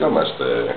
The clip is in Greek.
Ευχαριστιόμαστε.